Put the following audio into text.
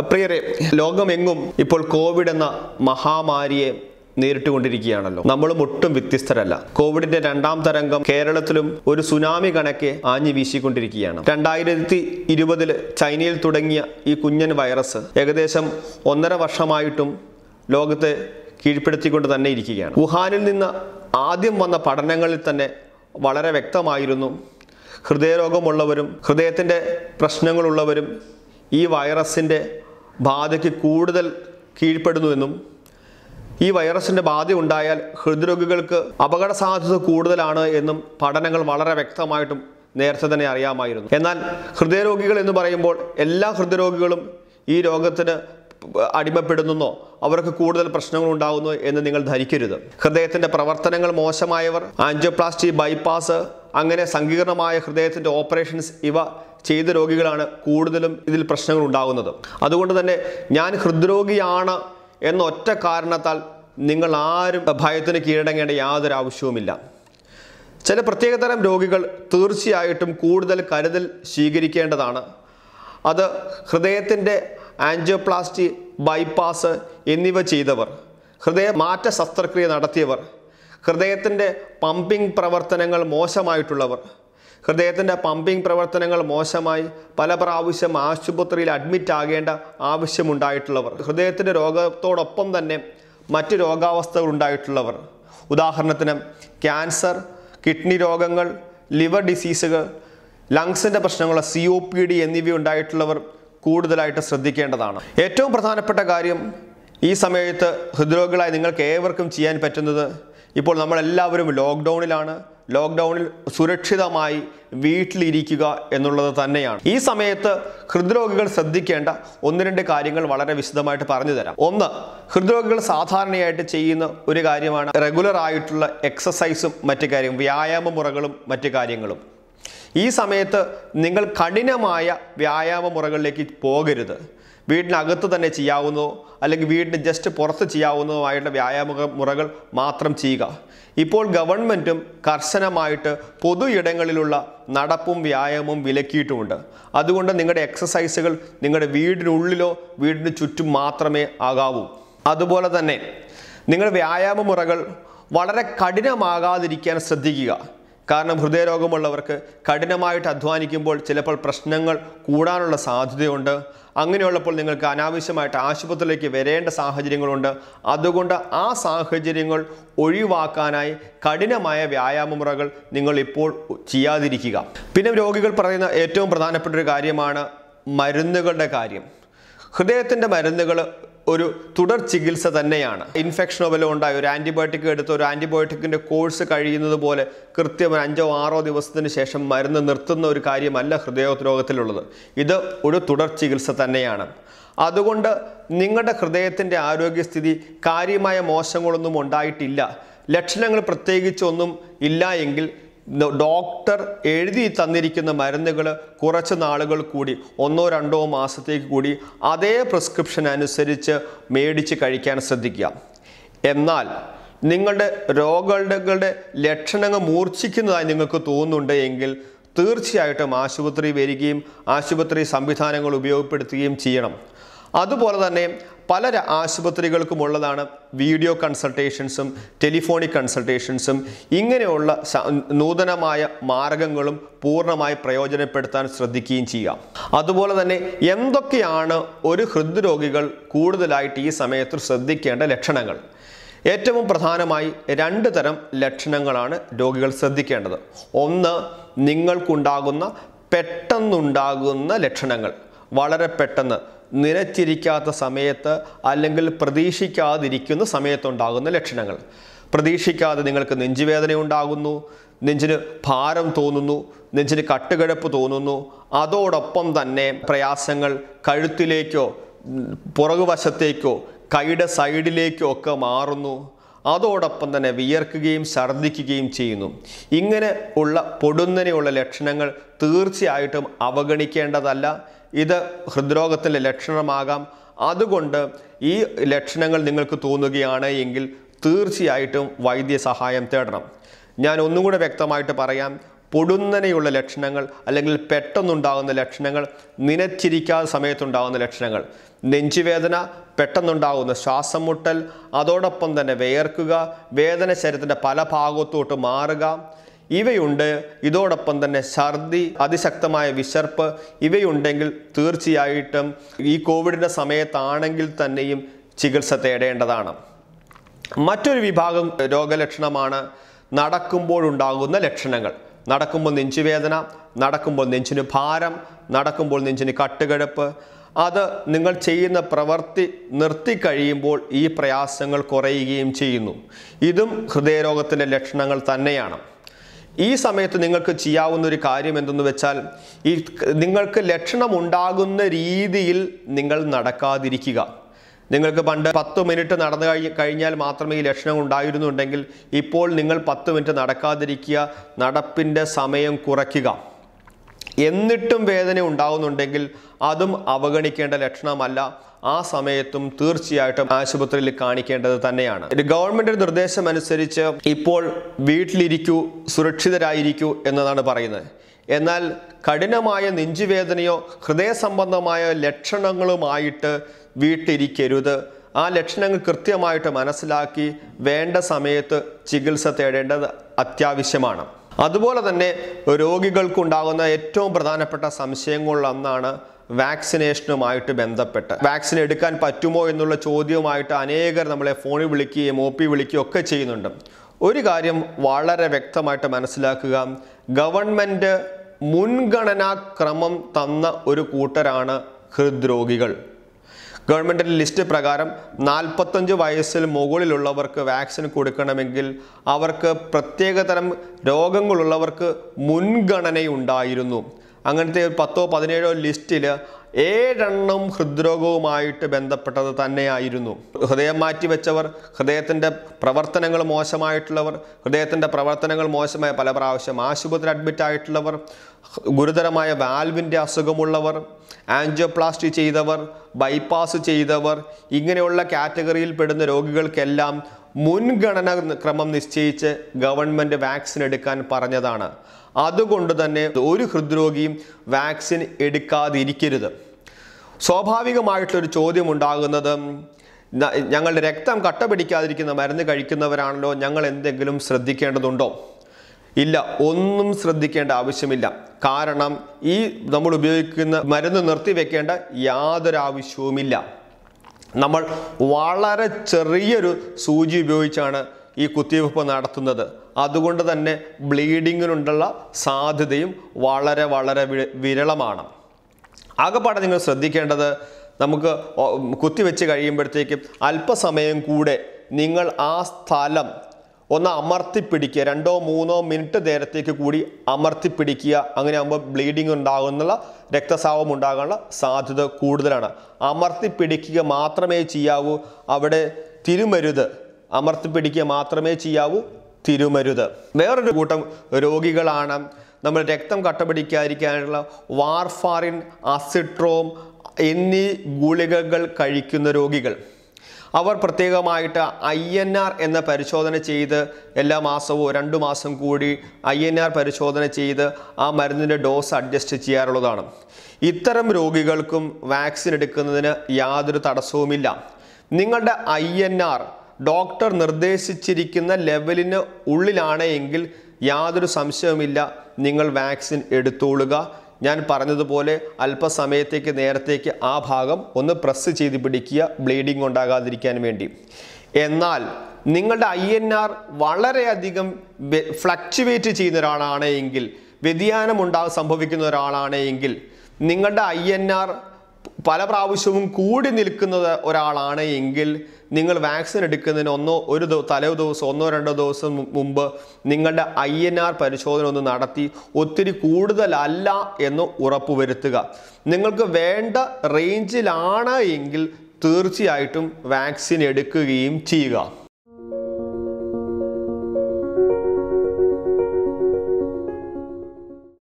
പ്രിയരെ ലോകമെങ്ങും ഇപ്പോൾ കോവിഡ് എന്ന മഹാമാരിയെ നേരിട്ടുകൊണ്ടിരിക്കുകയാണല്ലോ. നമ്മളും ഒട്ടും വ്യത്യസ്തരല്ല. കോവിഡിന്റെ രണ്ടാം തരംഗം കേരളത്തിലും ഒരു സുനാമി കണക്കെ ആഞ്ഞു വീശിക്കൊണ്ടിരിക്കുകയാണ്. രണ്ടായിരത്തി ഇരുപതിൽ ചൈനയിൽ തുടങ്ങിയ ഈ കുഞ്ഞൻ വൈറസ് ഏകദേശം ഒന്നര വർഷമായിട്ടും ലോകത്തെ കീഴ്പ്പെടുത്തിക്കൊണ്ട് തന്നെ ഇരിക്കുകയാണ്. വുഹാനിൽ നിന്ന് ആദ്യം വന്ന പഠനങ്ങളിൽ തന്നെ വളരെ വ്യക്തമായിരുന്നു. ഹൃദയരോഗമുള്ളവരും ഹൃദയത്തിന്റെ പ്രശ്നങ്ങളുള്ളവരും ഈ വൈറസിന്റെ ബാധയ്ക്ക് കൂടുതൽ കീഴ്പ്പെടുന്നുവെന്നും ഈ വൈറസിന്റെ ബാധ ഉണ്ടായാൽ ഹൃദ്രോഗികൾക്ക് അപകട സാധ്യത കൂടുതലാണ് എന്നും പഠനങ്ങൾ വളരെ വ്യക്തമായിട്ടും നേരത്തെ തന്നെ അറിയാമായിരുന്നു. എന്നാൽ ഹൃദയരോഗികൾ എന്ന് പറയുമ്പോൾ എല്ലാ ഹൃദ്രോഗികളും ഈ രോഗത്തിന് അടിമപ്പെടുന്നോ അവർക്ക് കൂടുതൽ പ്രശ്നങ്ങൾ ഉണ്ടാകുന്നു എന്ന് നിങ്ങൾ ധരിക്കരുത്. ഹൃദയത്തിന്റെ പ്രവർത്തനങ്ങൾ മോശമായവർ ആൻജിയോപ്ലാസ്റ്റി ബൈപ്പാസ് അങ്ങനെ സങ്കീർണമായ ഹൃദയത്തിന്റെ ഓപ്പറേഷൻസ് ഇവ ചെയ്ത രോഗികളാണ് കൂടുതലും ഇതിൽ പ്രശ്നങ്ങൾ ഉണ്ടാകുന്നത്. അതുകൊണ്ട് തന്നെ ഞാൻ ഹൃദ്രോഗിയാണ് എന്ന ഒറ്റ കാരണത്താൽ നിങ്ങൾ ആരും ഭയത്തിന് കീഴടങ്ങേണ്ട യാതൊരു ആവശ്യവുമില്ല. ചില പ്രത്യേകതരം രോഗികൾ തീർച്ചയായിട്ടും കൂടുതൽ കരുതൽ സ്വീകരിക്കേണ്ടതാണ്. അത് ഹൃദയത്തിന്റെ ആൻജിയോപ്ലാസ്റ്റി ബൈപ്പാസ് എന്നിവ ചെയ്തവർ ഹൃദയ മാറ്റ ശസ്ത്രക്രിയ നടത്തിയവർ ഹൃദയത്തിന്റെ പമ്പിംഗ് പ്രവർത്തനങ്ങൾ മോശമായിട്ടുള്ളവർ ഹൃദയത്തിന്റെ പമ്പിംഗ് പ്രവർത്തനങ്ങൾ മോശമായി. പല പ്രാവശ്യം ആശുപത്രിയിൽ അഡ്മിറ്റ് ആകേണ്ട ആവശ്യമുണ്ടായിട്ടുള്ളവർ. ഹൃദയത്തിന്റെ രോഗത്തോടൊപ്പം തന്നെ മറ്റ് രോഗാവസ്ഥകൾ ഉണ്ടായിട്ടുള്ളവർ. ഉദാഹരണത്തിന് ക്യാൻസർ കിഡ്നി രോഗങ്ങൾ ലിവർ ഡിസീസുകൾ ലങ്സിന്റെ പ്രശ്നങ്ങൾ സി ഒ പി ഡി എന്നിവ ഉണ്ടായിട്ടുള്ളവർ കൂടുതലായിട്ട് ശ്രദ്ധിക്കേണ്ടതാണ്. ഏറ്റവും പ്രധാനപ്പെട്ട കാര്യം ഈ സമയത്ത് ഹൃദ്രോഗികളായി നിങ്ങൾക്ക് ഏവർക്കും ചെയ്യാൻ പറ്റുന്നത് ഇപ്പോൾ നമ്മളെല്ലാവരും ലോക്ക്ഡൗണിലാണ് ലോക്ക്ഡൗണിൽ സുരക്ഷിതമായി വീട്ടിലിരിക്കുക എന്നുള്ളത് തന്നെയാണ്. ഈ സമയത്ത് ഹൃദ്രോഗികൾ ശ്രദ്ധിക്കേണ്ട ഒന്ന് രണ്ട് കാര്യങ്ങൾ വളരെ വിശദമായിട്ട് പറഞ്ഞു തരാം. ഒന്ന് ഹൃദ്രോഗികൾ സാധാരണയായിട്ട് ചെയ്യുന്ന ഒരു കാര്യമാണ് റെഗുലർ ആയിട്ടുള്ള എക്സസൈസും മറ്റു കാര്യം വ്യായാമ മുറകളും മറ്റു കാര്യങ്ങളും. ഈ സമയത്ത് നിങ്ങൾ കഠിനമായ വ്യായാമ മുറകളിലേക്ക് പോകരുത്. വീടിനകത്ത് തന്നെ ചെയ്യാവുന്നതോ അല്ലെങ്കിൽ വീടിന് ജസ്റ്റ് പുറത്ത് ചെയ്യാവുന്നതുമായിട്ടുള്ള വ്യായാമ മുറകൾ മാത്രം ചെയ്യുക. ഇപ്പോൾ ഗവൺമെന്റും കർശനമായിട്ട് പൊതു ഇടങ്ങളിലുള്ള നടപ്പും വ്യായാമവും വിലക്കിയിട്ടുമുണ്ട്. അതുകൊണ്ട് നിങ്ങളുടെ എക്സസൈസുകൾ നിങ്ങളുടെ വീടിനുള്ളിലോ വീടിന് ചുറ്റും മാത്രമേ ആകാവൂ. അതുപോലെ തന്നെ നിങ്ങളുടെ വ്യായാമ മുറകൾ വളരെ കഠിനമാകാതിരിക്കാൻ ശ്രദ്ധിക്കുക. കാരണം ഹൃദയരോഗമുള്ളവർക്ക് കഠിനമായിട്ട് അധ്വാനിക്കുമ്പോൾ ചിലപ്പോൾ പ്രശ്നങ്ങൾ കൂടാനുള്ള സാധ്യതയുണ്ട്. അങ്ങനെയുള്ളപ്പോൾ നിങ്ങൾക്ക് അനാവശ്യമായിട്ട് ആശുപത്രിയിലേക്ക് വരേണ്ട സാഹചര്യങ്ങളുണ്ട്. അതുകൊണ്ട് ആ സാഹചര്യങ്ങൾ ഒഴിവാക്കാനായി കഠിനമായ വ്യായാമ മുറകൾ നിങ്ങൾ ഇപ്പോൾ ചെയ്യാതിരിക്കുക. പിന്നെ രോഗികൾ പറയുന്ന ഏറ്റവും പ്രധാനപ്പെട്ട ഒരു കാര്യമാണ് മരുന്നുകളുടെ കാര്യം. ഹൃദയത്തിന്റെ മരുന്നുകൾ ഒരു തുടർ ചികിത്സ തന്നെയാണ്. ഇൻഫെക്ഷനോ വല്ലതും ഉണ്ടായി? ഒരു ആന്റിബയോട്ടിക് എടുത്ത്? ഒരു ആന്റിബയോട്ടിക്കിന്റെ കോഴ്സ് കഴിയുന്നത് പോലെ കൃത്യം അഞ്ചോ ആറോ ദിവസത്തിന് ശേഷം മരുന്ന് നിർത്തുന്ന ഒരു കാര്യമല്ല ഹൃദയരോഗത്തിലുള്ളത്. ഇത് ഒരു തുടർ ചികിത്സ തന്നെയാണ്. അതുകൊണ്ട് നിങ്ങളുടെ ഹൃദയത്തിന്റെ ആരോഗ്യസ്ഥിതി കാര്യമായ മോശങ്ങളൊന്നും ഉണ്ടായിട്ടില്ല. ലക്ഷണങ്ങൾ പ്രത്യേകിച്ചൊന്നും ഇല്ല എങ്കിൽ ഡോക്ടർ എഴുതി തന്നിരിക്കുന്ന മരുന്നുകൾ കുറച്ച് നാളുകൾ കൂടി ഒന്നോ രണ്ടോ മാസത്തേക്ക് കൂടി അതേ പ്രിസ്ക്രിപ്ഷൻ അനുസരിച്ച് മേടിച്ച് കഴിക്കാൻ ശ്രദ്ധിക്കുക. എന്നാൽ നിങ്ങളുടെ രോഗങ്ങളുടെ ലക്ഷണങ്ങൾ മൂർച്ഛിക്കുന്നതായി നിങ്ങൾക്ക് തോന്നുന്നുണ്ട് എങ്കിൽ തീർച്ചയായിട്ടും ആശുപത്രി വരികയും ആശുപത്രി സംവിധാനങ്ങൾ ഉപയോഗപ്പെടുത്തുകയും ചെയ്യണം. അതുപോലെ തന്നെ പല ആശുപത്രികൾക്കും ഉള്ളതാണ് വീഡിയോ കൺസൾട്ടേഷൻസും ടെലിഫോണിക് കൺസൾട്ടേഷൻസും. ഇങ്ങനെയുള്ള നൂതനമായ മാർഗങ്ങളും പൂർണമായി പ്രയോജനപ്പെടുത്താൻ ശ്രദ്ധിക്കുകയും ചെയ്യാം. അതുപോലെ തന്നെ എന്തൊക്കെയാണ് ഒരു ഹൃദ്രോഗികൾ കൂടുതലായിട്ട് ഈ സമയത്ത് ശ്രദ്ധിക്കേണ്ട ലക്ഷണങ്ങൾ? ഏറ്റവും പ്രധാനമായി രണ്ട് തരം ലക്ഷണങ്ങളാണ് രോഗികൾ ശ്രദ്ധിക്കേണ്ടത്. ഒന്ന് നിങ്ങൾക്കുണ്ടാകുന്ന പെട്ടെന്നുണ്ടാകുന്ന ലക്ഷണങ്ങൾ. വളരെ പെട്ടെന്ന് നിലച്ചിരിക്കാത്ത സമയത്ത് അല്ലെങ്കിൽ പ്രതീക്ഷിക്കാതിരിക്കുന്ന സമയത്തുണ്ടാകുന്ന ലക്ഷണങ്ങൾ. പ്രതീക്ഷിക്കാതെ നിങ്ങൾക്ക് നെഞ്ചുവേദന ഉണ്ടാകുന്നു നെഞ്ചിന് ഭാരം തോന്നുന്നു നെഞ്ചിന് കട്ടുകിടപ്പ് തോന്നുന്നു. അതോടൊപ്പം തന്നെ പ്രയാസങ്ങൾ കഴുത്തിലേക്കോ പുറകുവശത്തേക്കോ കൈയുടെ സൈഡിലേക്കോ ഒക്കെ മാറുന്നു. അതോടൊപ്പം തന്നെ വിയർക്കുകയും ഛർദ്ദിക്കുകയും ചെയ്യുന്നു. ഇങ്ങനെ ഉള്ള പൊടുന്നനെയുള്ള ലക്ഷണങ്ങൾ തീർച്ചയായിട്ടും അവഗണിക്കേണ്ടതല്ല. ഇത് ഹൃദ്രോഗത്തിന്റെ ലക്ഷണമാകാം. അതുകൊണ്ട് ഈ ലക്ഷണങ്ങൾ നിങ്ങൾക്ക് തോന്നുകയാണ് എങ്കിൽ തീർച്ചയായിട്ടും വൈദ്യസഹായം തേടണം. ഞാൻ ഒന്നുകൂടെ വ്യക്തമായിട്ട് പറയാം. പൊടുന്നനെയുള്ള ലക്ഷണങ്ങൾ അല്ലെങ്കിൽ പെട്ടെന്നുണ്ടാകുന്ന ലക്ഷണങ്ങൾ നിനച്ചിരിക്കാത്ത സമയത്തുണ്ടാകുന്ന ലക്ഷണങ്ങൾ. നെഞ്ചുവേദന പെട്ടെന്നുണ്ടാകുന്ന ശ്വാസം മുട്ടൽ അതോടൊപ്പം തന്നെ വേർക്കുക വേദന ശരീരത്തിന്റെ പല ഭാഗത്തോട്ട് മാറുക. ഇവയുണ്ട്. ഇതോടൊപ്പം തന്നെ ഛർദി അതിശക്തമായ വിശർപ്പ് ഇവയുണ്ടെങ്കിൽ തീർച്ചയായിട്ടും ഈ കോവിഡിന്റെ സമയത്താണെങ്കിൽ തന്നെയും ചികിത്സ തേടേണ്ടതാണ്. മറ്റൊരു വിഭാഗം രോഗലക്ഷണമാണ് നടക്കുമ്പോഴുണ്ടാകുന്ന ലക്ഷണങ്ങൾ. നടക്കുമ്പോൾ നെഞ്ചുവേദന നടക്കുമ്പോൾ നെഞ്ചിന് ഭാരം നടക്കുമ്പോൾ നെഞ്ചിന് കട്ടുകിടപ്പ്. അത് നിങ്ങൾ ചെയ്യുന്ന പ്രവൃത്തി നിർത്തിക്കഴിയുമ്പോൾ ഈ പ്രയാസങ്ങൾ കുറയുകയും ചെയ്യുന്നു. ഇതും ഹൃദയരോഗത്തിന്റെ ലക്ഷണങ്ങൾ തന്നെയാണ്. ഈ സമയത്ത് നിങ്ങൾക്ക് ചെയ്യാവുന്ന ഒരു കാര്യം എന്തെന്ന് വെച്ചാൽ ഈ നിങ്ങൾക്ക് ലക്ഷണം ഉണ്ടാകുന്ന രീതിയിൽ നിങ്ങൾ നടക്കാതിരിക്കുക. നിങ്ങൾക്ക് പണ്ട് പത്ത് മിനിറ്റ് നടന്നു കഴി കഴിഞ്ഞാൽ മാത്രമേ ഈ ലക്ഷണം ഉണ്ടായിരുന്നുണ്ടെങ്കിൽ ഇപ്പോൾ നിങ്ങൾ പത്ത് മിനിറ്റ് നടക്കാതിരിക്കുക നടപ്പിന്റെ സമയം കുറയ്ക്കുക. എന്നിട്ടും വേദന ഉണ്ടാകുന്നുണ്ടെങ്കിൽ അതും അവഗണിക്കേണ്ട ലക്ഷണമല്ല. ആ സമയത്തും തീർച്ചയായിട്ടും ആശുപത്രിയിൽ കാണിക്കേണ്ടത് തന്നെയാണ്. ഗവൺമെന്റ് നിർദ്ദേശം അനുസരിച്ച് ഇപ്പോൾ വീട്ടിലിരിക്കൂ സുരക്ഷിതരായിരിക്കൂ എന്നതാണ് പറയുന്നത്. എന്നാൽ കഠിനമായ നെഞ്ചുവേദനയോ ഹൃദയ സംബന്ധമായ ലക്ഷണങ്ങളുമായിട്ട് വീട്ടിലിരിക്കരുത്. ആ ലക്ഷണങ്ങൾ കൃത്യമായിട്ട് മനസ്സിലാക്കി വേണ്ട സമയത്ത് ചികിത്സ തേടേണ്ടത് അത്യാവശ്യമാണ്. അതുപോലെ തന്നെ രോഗികൾക്കുണ്ടാകുന്ന ഏറ്റവും പ്രധാനപ്പെട്ട സംശയങ്ങളിലൊന്നാണ് വാക്സിനേഷനുമായിട്ട് ബന്ധപ്പെട്ട്. വാക്സിൻ എടുക്കാൻ പറ്റുമോ എന്നുള്ള ചോദ്യവുമായിട്ട് അനേകർ നമ്മളെ ഫോണിൽ വിളിക്കുകയും ഒ പി വിളിക്കുകയും ഒക്കെ ചെയ്യുന്നുണ്ട്. ഒരു കാര്യം വളരെ വ്യക്തമായിട്ട് മനസ്സിലാക്കുക. ഗവൺമെന്റ് മുൻഗണനാക്രമം തന്ന ഒരു കൂട്ടരാണ് ഹൃദ്രോഗികൾ. ഗവൺമെന്റിന്റെ ലിസ്റ്റ് പ്രകാരം നാൽപ്പത്തഞ്ച് വയസ്സിൽ മുകളിലുള്ളവർക്ക് വാക്സിൻ കൊടുക്കണമെങ്കിൽ അവർക്ക് പ്രത്യേകതരം രോഗങ്ങളുള്ളവർക്ക് മുൻഗണനയുണ്ടായിരുന്നു. അങ്ങനത്തെ ഒരു പത്തോ പതിനേഴോ ലിസ്റ്റിൽ ഏഴെണ്ണം ഹൃദ്രോഗവുമായിട്ട് ബന്ധപ്പെട്ടത് തന്നെയായിരുന്നു. ഹൃദയം മാറ്റിവെച്ചവർ ഹൃദയത്തിന്റെ പ്രവർത്തനങ്ങൾ മോശമായിട്ടുള്ളവർ ഹൃദയത്തിന്റെ പ്രവർത്തനങ്ങൾ മോശമായ പല പ്രാവശ്യം ആശുപത്രി അഡ്മിറ്റ് ആയിട്ടുള്ളവർ ഗുരുതരമായ വാൽവിന്റെ അസുഖമുള്ളവർ ആൻജിയോപ്ലാസ്റ്റി ചെയ്തവർ ബൈപ്പാസ് ചെയ്തവർ ഇങ്ങനെയുള്ള കാറ്റഗറിയിൽ പെടുന്ന രോഗികൾക്കെല്ലാം മുൻഗണന ക്രമം നിശ്ചയിച്ച് ഗവൺമെന്റ് വാക്സിൻ എടുക്കാൻ പറഞ്ഞതാണ്. അതുകൊണ്ട് തന്നെ ഒരു ഹൃദ്രോഗിയും വാക്സിൻ എടുക്കാതിരിക്കരുത്. സ്വാഭാവികമായിട്ടൊരു ചോദ്യം ഉണ്ടാകുന്നത് ഞങ്ങളുടെ രക്തം കട്ട പിടിക്കാതിരിക്കുന്ന മരുന്ന് കഴിക്കുന്നവരാണല്ലോ ഞങ്ങൾ എന്തെങ്കിലും ശ്രദ്ധിക്കേണ്ടതുണ്ടോ? ഇല്ല ഒന്നും ശ്രദ്ധിക്കേണ്ട ആവശ്യമില്ല. കാരണം ഈ നമ്മൾ ഉപയോഗിക്കുന്ന മരുന്ന് നിർത്തിവെക്കേണ്ട യാതൊരു ആവശ്യവുമില്ല. നമ്മൾ വളരെ ചെറിയൊരു സൂചി ഉപയോഗിച്ചാണ് ഈ കുത്തിവെപ്പ് നടത്തുന്നത്. അതുകൊണ്ട് തന്നെ ബ്ലീഡിങ്ങിനുണ്ടുള്ള സാധ്യതയും വളരെ വളരെ വിരളമാണ്. ആകെപ്പാടെ നിങ്ങൾ ശ്രദ്ധിക്കേണ്ടത് നമുക്ക് കുത്തിവെച്ച് കഴിയുമ്പോഴത്തേക്കും അല്പസമയം കൂടെ നിങ്ങൾ ആ സ്ഥലം ഒന്ന് അമർത്തിപ്പിടിക്കുക. രണ്ടോ മൂന്നോ മിനിറ്റ് നേരത്തേക്ക് കൂടി അമർത്തിപ്പിടിക്കുക. അങ്ങനെ ആകുമ്പോൾ ബ്ലീഡിങ് ഉണ്ടാകുന്നുള്ള രക്തസ്രാവം ഉണ്ടാകാനുള്ള സാധ്യത കൂടുതലാണ്. അമർത്തിപ്പിടിക്കുക മാത്രമേ ചെയ്യാവൂ. അവിടെ തിരുമരുത്. അമർത്തിപ്പിടിക്കുക മാത്രമേ ചെയ്യാവൂ. തിരുമരുത്. വേറൊരു കൂട്ടം രോഗികളാണ്. നമ്മൾ രക്തം കട്ടപിടിക്കാതിരിക്കാനുള്ള വാർഫാറിൻ അസിട്രോം എന്നീ ഗുളികകൾ കഴിക്കുന്ന രോഗികൾ. അവർ പ്രത്യേകമായിട്ട് ഐ എൻ ആർ എന്ന പരിശോധന ചെയ്ത് എല്ലാ മാസവും രണ്ടു മാസം കൂടി ഐ എൻ ആർ പരിശോധന ചെയ്ത് ആ മരുന്നിന്റെ ഡോസ് അഡ്ജസ്റ്റ് ചെയ്യാറുള്ളതാണ്. ഇത്തരം രോഗികൾക്കും വാക്സിൻ എടുക്കുന്നതിന് യാതൊരു തടസ്സവുമില്ല. നിങ്ങളുടെ ഐ എൻ ആർ ഡോക്ടർ നിർദ്ദേശിച്ചിരിക്കുന്ന ലെവലിന് ഉള്ളിലാണെങ്കിൽ യാതൊരു സംശയവുമില്ല. നിങ്ങൾ വാക്സിൻ എടുത്തോളുക. ഞാൻ പറഞ്ഞതുപോലെ അല്പസമയത്തേക്ക് നേരത്തേക്ക് ആ ഭാഗം ഒന്ന് പ്രസ് ചെയ്ത് പിടിക്കുക ബ്ലീഡിംഗ് ഉണ്ടാകാതിരിക്കാൻ വേണ്ടി. എന്നാൽ നിങ്ങളുടെ ഐ എൻ ആർ വളരെയധികം ഫ്ലക്ച്വേറ്റ് ചെയ്യുന്ന ഒരാളാണ് എങ്കിൽ വ്യതിയാനം ഉണ്ടാ സംഭവിക്കുന്ന ഒരാളാണ് എങ്കിൽ നിങ്ങളുടെ ഐ എൻ ആർ പല പ്രാവശ്യവും കൂടി നിൽക്കുന്ന ഒരാളാണ് എങ്കിൽ നിങ്ങൾ വാക്സിൻ എടുക്കുന്നതിന് ഒന്നോ ഒരു തലേ ദിവസം ഒന്നോ രണ്ടോ ദിവസം മുമ്പ് നിങ്ങളുടെ ഐ എൻ ആർ പരിശോധന ഒന്ന് നടത്തി ഒത്തിരി കൂടുതലല്ല എന്ന് ഉറപ്പുവരുത്തുക. നിങ്ങൾക്ക് വേണ്ട റേഞ്ചിലാണ് എങ്കിൽ തീർച്ചയായിട്ടും വാക്സിൻ എടുക്കുകയും ചെയ്യുക.